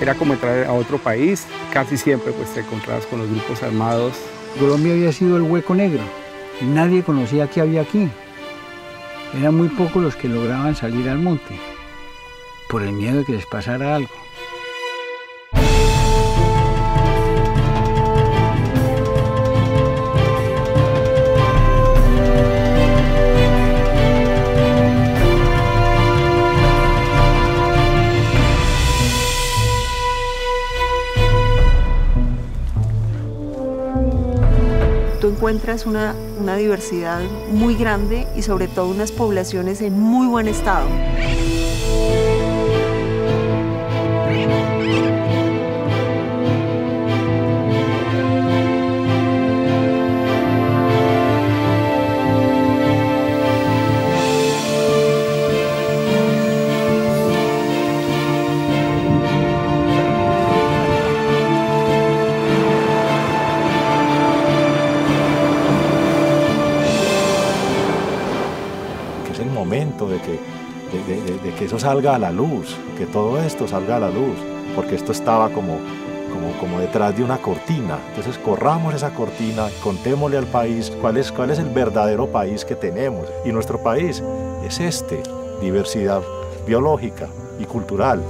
era como entrar a otro país. Casi siempre pues te encontrabas con los grupos armados. Colombia había sido el hueco negro. Nadie conocía qué había aquí. Eran muy pocos los que lograban salir al monte por el miedo de que les pasara algo. Tú encuentras una, una diversidad muy grande y sobre todo unas poblaciones en muy buen estado. Es el momento de que, de, que eso salga a la luz, que todo esto salga a la luz, porque esto estaba como, como, como detrás de una cortina. Entonces corramos esa cortina, contémosle al país cuál es, cuál es el verdadero país que tenemos. Y nuestro país es este, diversidad biológica y cultural.